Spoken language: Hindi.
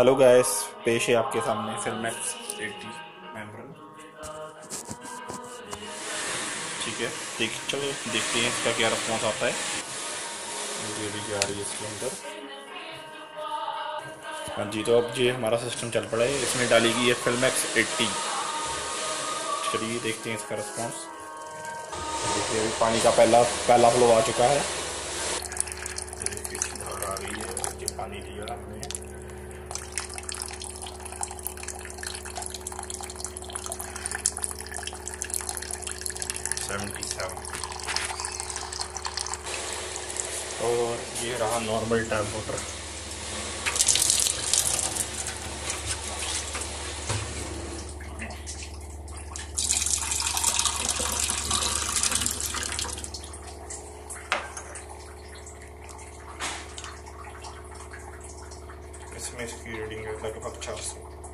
हेलो गैस पेश है आपके सामने फ़िल्म एटी मेमरल ठीक है। देख, चलो, देखते हैं इसका क्या रिस्पॉन्स आता है। ये भी जा रही है इसके अंदर। हाँ जी तो अब ये हमारा सिस्टम चल पड़ा है। इसमें डाली गई है फ़िल्म एक्स एट्टी चलिए, देखते हैं इसका रिस्पॉन्स देखिए, अभी पानी का पहला पहला फ्लो आ चुका है। पानी हमने सेवेंटी सेवन और ये रहा नॉर्मल टैप टेम्पोटर इसमें इसकी रीडिंग है लगभग चार सौ।